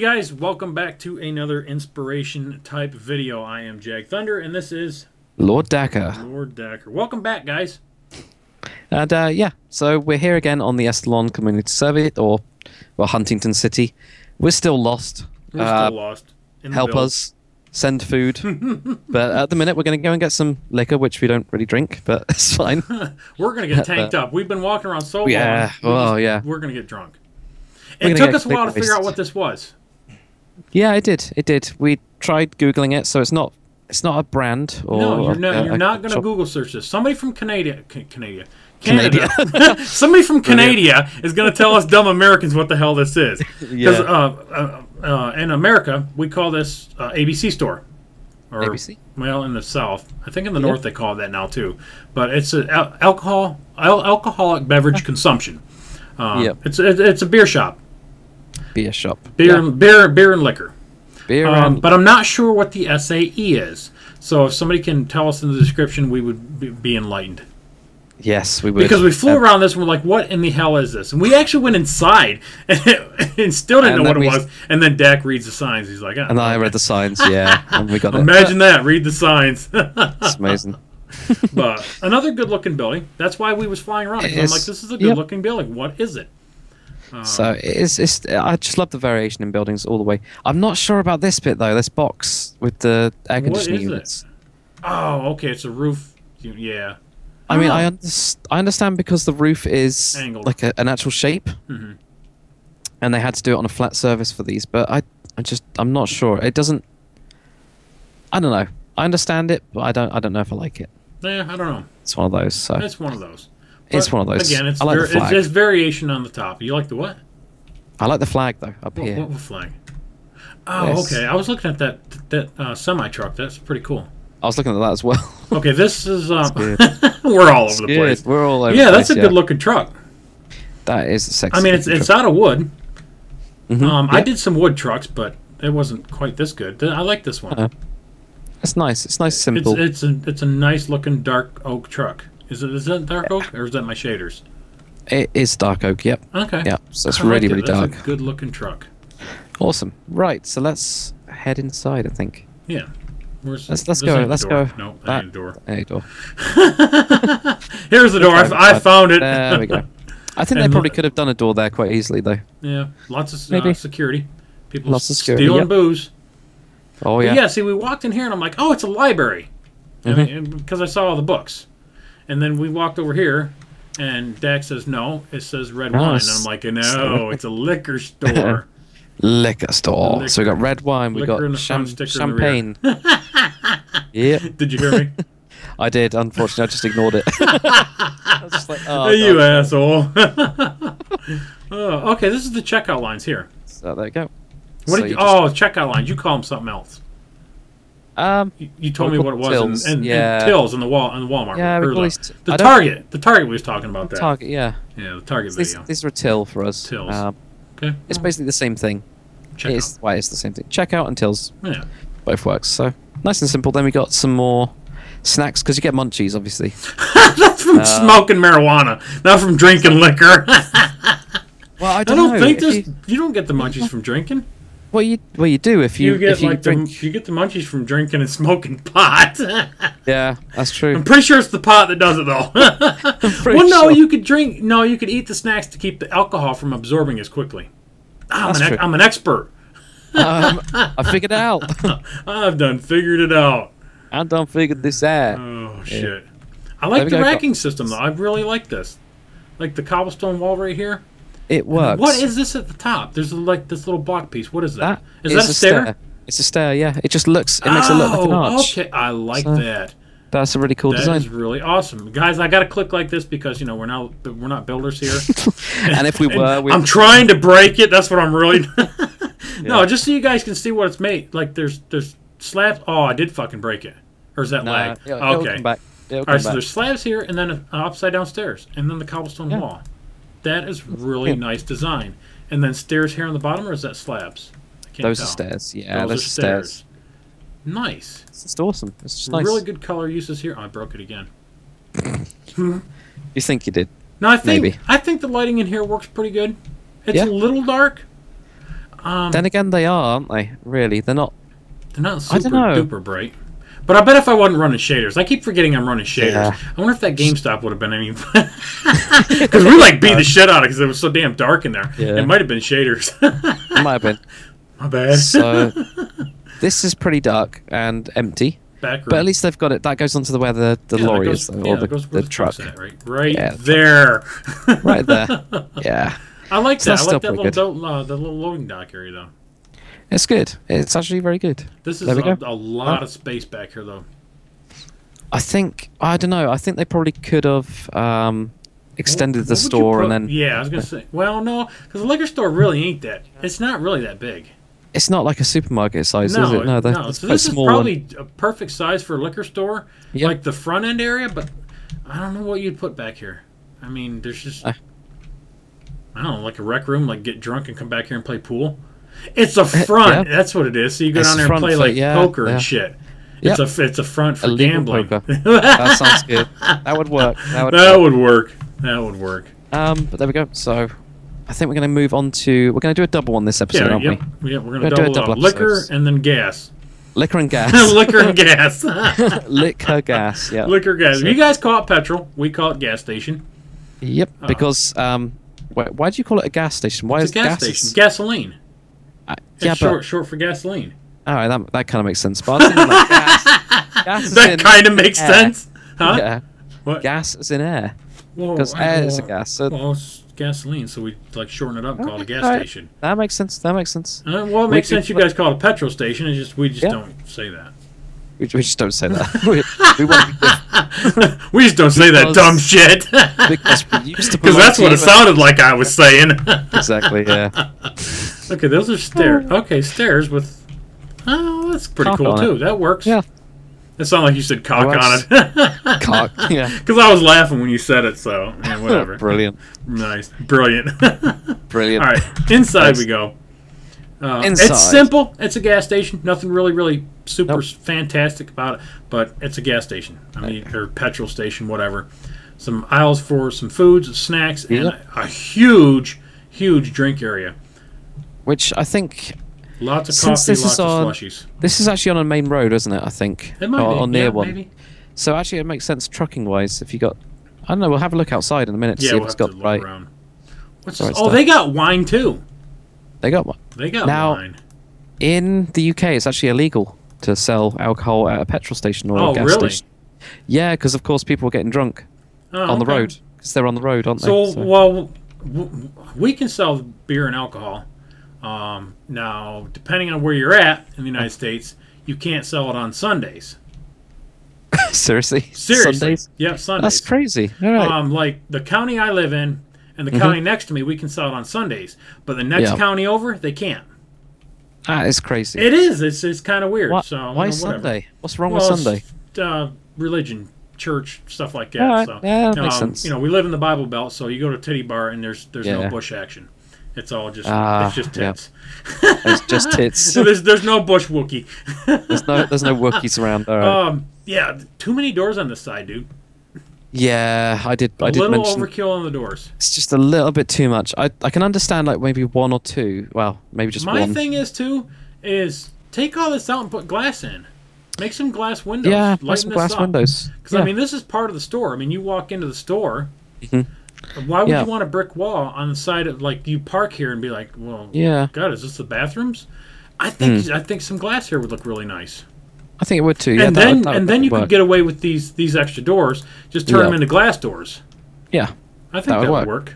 Hey guys, welcome back to another inspiration type video. I am Jag Thunder, and this is Lord Dakr. Lord Dakr. Welcome back, guys. And uh, yeah, so we're here again on the Esterlon Community Service, or well, Huntington City. We're still lost. We're Uh, still lost. help us, send food. but at the minute, we're going to go and get some liquor, which we don't really drink, but it's fine. We're gonna get tanked up. We've been walking around so Yeah, long. we oh, yeah. We're gonna get drunk. It took us a while to figure out what this was. Yeah, it did. It did. We tried googling it, so it's not. It's not a brand or no, you're not. a- you're a not gonna. Google search this. Somebody from Canada, Ca- Canada, Canada. Canada. Somebody from Canada is gonna tell us dumb Americans what the hell this is. Because Yeah. uh, uh, uh, in America, we call this uh, ABC store. Or, ABC? Well, in the South, I think in the North they call it that now too. But it's a al- alcohol al- alcoholic beverage consumption. Uh, Yep. It's it, it's a beer shop, beer shop. beer Yeah, beer beer and liquor. beer Um, and but I'm not sure what the SAE is. So if somebody can tell us in the description, we would be, be enlightened. yes, we would. Because we flew Uh, around this and we're like, what in the hell is this? And we actually went inside and, and still didn't And know what then it we- was. And then Dak reads the signs. He's like, ah, And I read the signs. Yeah, and we got it. Imagine that. Read the signs. It's amazing. but another good looking building. That's why we was flying around. 'cause I'm like, this is a yep. good looking building. What is it? So it's, it's I just love the variation in buildings all the way. I'm not sure about this bit though. This box with the air conditioning is it? units. Oh, okay. It's a roof. Yeah. I mean, Oh. I underst- I understand because the roof is Angled. like a, an actual shape, Mhm. and they had to do it on a flat surface for these. But I I just I'm not sure. It doesn't. I don't know. I understand it, but I don't I don't know if I like it. Yeah, I don't know. It's one of those. So It's one of those. It's But one of those. Again, it's, I like the var- it's just variation on the top. You like the what? I like the flag though up What, here. what flag? Oh, Yes. okay. I was looking at that that uh, semi truck. That's pretty cool. I was looking at that as well. Okay, this is um, we're all over the Good. place. We're all over. Yeah, that's place, a good looking truck. That is sexy. I mean, it's it's truck. out of wood. Mhm, Um, I did some wood trucks, but it wasn't quite this good. I like this one. Uh, It's nice. It's nice, It's simple. it's a it's a nice looking dark oak truck. Is it is that dark oak or is that my shaders? It is dark oak. Yep. Okay. Yeah. So it's I like really, it. really That's dark. A good looking truck. Awesome. Right. So let's head inside. I think. Yeah. Where's, Let's- let's go, let's door. go. No, that That- ain't door. You go. Here's the door. I found it. There we go. I think they probably could have done a door there quite easily, though. yeah, lots of uh, security. People Lots of security, stealing yep. booze. Oh But yeah. yeah. see, we walked in here and I'm like, oh, it's a library. I Mhm. mean, because I saw all the books. And then we walked over here, and Dak says, no, it says red wine. And I'm like, no, it's a liquor store. Liquor store. Liquor. So we got red wine. We Liquor got cham- sticker in the rear. champagne. yeah, Did you hear me? I did. Unfortunately, I just ignored it. I was just like, oh, you God. asshole. oh, okay, this is the checkout lines here. So there you go. What So did you, you just- oh, checkout lines. You call them something else. Um. You, you told me what it was tills, in, in, yeah. in Tills in the wall in the Walmart. Yeah, we or the, the Target. The Target we was talking about that. Target. Yeah. Yeah, the Target These, video. these are a till for us. Tills. Um, Okay. it's basically the same thing. Checkout. It's, well, it's the same thing. Checkout and tills. Yeah. both works. So nice and simple. Then we got some more snacks because you get munchies, obviously. That's from Uh, smoking marijuana, not from drinking liquor. Well, I I don't, don't know. think if this. You, You, don't get the munchies from drinking. Well, you well you do if you, You, get if you like drink. the you get the munchies from drinking and smoking pot. Yeah, that's true. I'm pretty sure it's the pot that does it though. well, no, sure. you could drink. No, you could eat the snacks to keep the alcohol from absorbing as quickly. I'm an, I'm an expert. um, I figured it out. I've done figured it out. I've done figured this out. Oh shit! I like the go. racking system though. I really like this. Like the cobblestone wall right here. It works. What is this at the top? There's like this little block piece. What is that? that? Is that a stair? It's a stair. Yeah, it just looks. It makes it look like an Oh, arch. okay. I like So, that. That's a really cool That design. is really awesome, guys. I got to click like this because you know we're not we're not builders here. and if we were, we I'm trying to break it. That's what I'm really. no, Yeah. just so you guys can see what it's made. Like there's there's slabs. Oh, I did fucking break it. Or is that Nah, lag? it'll, okay. back. It'll All right. So there's slabs here, and then an upside down stairs, and then the cobblestone Yeah. wall. That is really Yeah. nice design. And then stairs here on the bottom, or is that slabs? Those tell. are stairs. Yeah, Those those, are are stairs. Nice. It's just awesome. It's just nice. Really good color uses here. Oh, I broke it again. You think you did? No, I think Maybe. I think the lighting in here works pretty good. It's Yeah. a little dark. Um, Then again, they are, aren't they? Really, they're not. they're not super duper bright. But I bet if I wasn't running shaders, I keep forgetting I'm running shaders. Yeah. I wonder if that GameStop would have been any. Because we like beat the shit out of it because it was so damn dark in there. Yeah. It might have been shaders. It might have been. My bad. So this is pretty dark and empty, Back but at least they've got it. That goes onto the where the, the Yeah, lorry goes- is, though, yeah, or the, goes- the goes truck, across that, right, right Yeah. there. right there. Yeah, I like So that. that's I like still that pretty little, do- uh, the little loading dock area though. It's good. It's actually very good. This is a, go. a lot Oh. of space back here though. I think I don't know. I think they probably could have um, extended What- the what would you store and then Yeah, I was gonna say. Well, no, because the liquor store really ain't that. It's not really that big. it's not like a supermarket size, no, is it? No, no. So this is probably a perfect size for a liquor store, Yep. like the front end area. But I don't know what you'd put back here. I mean, there's just Uh. I don't know, like a rec room, like get drunk and come back here and play pool. It's a front. yeah. That's what it is. So you go It's down there and play for- like yeah, poker yeah. and shit. Yep. It's a it's a front for Illegal gambling. that sounds good. That would work. That would That work. would work. That would work. Um, but there we go. So I think we're going to move on to we're going to do a double on this episode, Yeah, aren't yep, yeah. We're gonna We're do a double, up. liquor and then gas. Liquor and gas. liquor and gas. Liquor gas. Yeah. liquor gas. So- you guys call it petrol. We call it gas station. Yep. Uh, Because um, why, why do you call it a gas station? Why It's is a gas, gas station. Gasoline. It's yeah, short but short for gasoline. all right, that, that kind of makes sense. But I was thinking like gas. gas That kind of makes air. sense, huh? Yeah. What? Gas is in air. Well, 'cause I- air is a gas, so- well, it's gasoline, so we like shorten it up and call it a gas All right. station. That makes sense. That makes sense. Uh, well, it We- makes we- sense. You guys call it a petrol station. It's just we just Yeah. don't say that. We, we just don't say that. we, we want to be different we just don't say that dumb shit. because we used to Because belong that's what it sounded like I was saying. Exactly. Yeah. Okay, those are stairs. Okay, stairs with. Oh, that's pretty Cock cool on it. too. That works. Yeah. It sounded like you said cock on it. Cock. Yeah. Because I was laughing when you said it, so yeah, whatever. Brilliant. nice, brilliant. All Brilliant. right, inside Thanks. we go. Uh, Inside. It's simple. It's a gas station. Nothing really, really super Nope. fantastic about it, but it's a gas station. I mean, or petrol station, whatever. Some aisles for some foods, snacks, and Yep. a huge, huge drink area. Which I think Lots of Since coffee, this is lots of on- slushies. this is actually on a main road, isn't it? I think. It might or, be. or near yeah, one. Maybe. So actually, it makes sense trucking wise. If you got, I don't know. We'll have a look outside in a minute to Yeah, see we'll if it's got right. around. What's Right this? Oh, stuff. they got wine too. They got one. They got Now- wine. In the UK, it's actually illegal to sell alcohol at a petrol station or Oh, a gas really? station. Yeah, because of course people are getting drunk Oh, on the okay. road because they're on the road, aren't So, they? So- well, w- we can sell beer and alcohol. Um, now, depending on where you're at in the United States, you can't sell it on Sundays. seriously, Seriously, Sundays? yeah, Sundays. That's crazy. All right. Um, like the county I live in and the county next to me, we can sell it on Sundays, but the next Yeah. county over, they can't. that is crazy. It is. It's it's kind of weird. Why, So why you know. Sunday? What's wrong Well, with Sunday? it's, uh, religion, church, stuff like that. Right, So, yeah, that makes um, sense. You know, we live in the Bible Belt, so you go to Titty Bar and there's there's no bush action. It's all just Ah, it's just yeah. tits. It's just tits. So there's there's no bush Wookie. There's no there's no Wookiees around. All right. um, yeah, too many doors on this side, dude. yeah, I did. A I did little mention overkill on the doors. it's just a little bit too much. I I can understand like maybe one or two. Well, maybe just My one. thing is too is take all this out and put glass in. Make some glass windows. yeah, nice this glass up. windows. Because Yeah. I mean, this is part of the store. I mean, you walk into the store. Mhm. Why would Yeah. you want a brick wall on the side of like you park here and be like, well, yeah, God, is this the bathrooms? I think Hmm. I think some glass here would look really nice. I think it would too. Yeah, and that then that and then you could get away with these these extra doors. Just turn Yeah. them into glass doors. Yeah, I think That would work. work.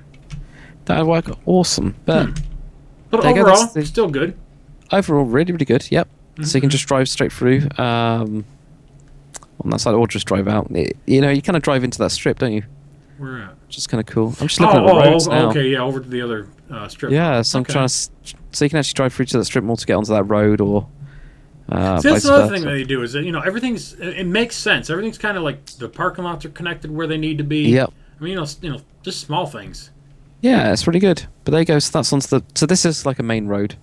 that would work awesome. But But you go, overall, the- still good. overall, really, really good. Yep. So Mm-hmm. you can just drive straight through. Um, on that side, or just drive out. It- you know, you kind of drive into that strip, don't you? Where at? Which is kind of cool. I'm just Oh, looking at the oh, roads oh, now. okay, yeah, over to the other uh, strip. Yeah, so I'm Okay. trying to. So you can actually drive through to that strip mall to get onto that road, or. Uh, See, that's another thing that they do is that you know everything's it makes sense. Everything's kind of like the parking lots are connected where they need to be. Yep. I mean, you know, you know, just small things. Yeah, it's really good. But there you go. So that's onto the. So this is like a main road.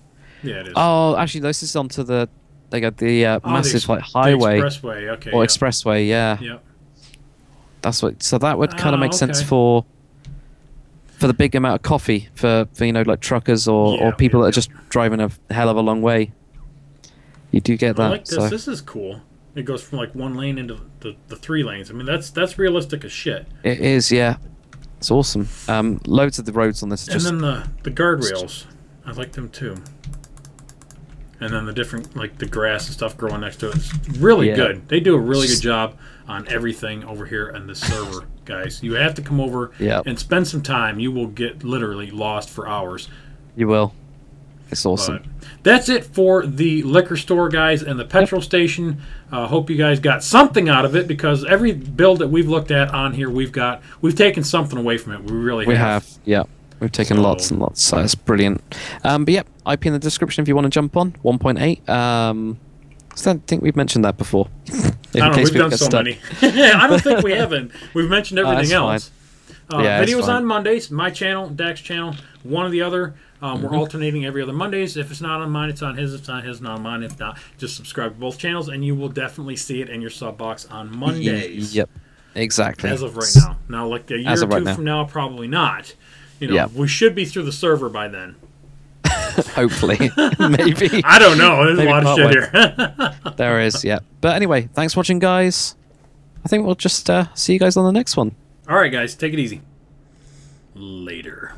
Yeah, it is. Oh, actually, this is onto the. They got the uh, Oh, the massive ex- like the highway expressway. Okay. or yeah. expressway. Yeah, Yep. That's what. So that would kind of make sense okay. for. for the big amount of coffee for, for you know like truckers or, Yeah, or people yeah, that are just driving a hell of a long way. You do get I that. like this. so This is cool. It goes from like one lane into the, the three lanes. I mean, that's that's realistic as shit. it is, yeah. It's awesome. Um, loads of the roads on this And just then the the guardrails, I like them too. And then the different like the grass and stuff growing next to it. It's really Yeah. good. They do a really good job on everything over here on the server, guys. You have to come over Yeah. and spend some time. You will get literally lost for hours. you will. It's awesome. But that's it for the liquor store, guys, and the petrol station. Uh, hope you guys got something out of it because every build that we've looked at on here, we've got we've taken something away from it. We really We have. have, yeah. We've taken So- lots and lots. So it's brilliant. Um, but yeah, IP in the description if you want to jump on. 1.8. Um, I don't think we've mentioned that before. I don't know. We've done so stuck. many. I don't think we haven't. We've mentioned Oh, everything that's else. Uh, Yeah, videos on Mondays. My channel, Dak's channel, one or the other. Um, Mm-hmm. We're alternating every other Mondays. If it's not on mine, it's on his. If it's on his, not on mine. If not, just subscribe to both channels, and you will definitely see it in your sub box on Mondays. Yep. Exactly. As of right now. Now, like a year As or of two right now. from now, probably not. You know, Yeah. we should be through the server by then. Hopefully. Maybe. I don't know. There's Maybe a lot of shit partway. here. there is, yeah. But anyway, thanks for watching, guys. I think we'll just uh, see you guys on the next one. All right, guys, take it easy. Later.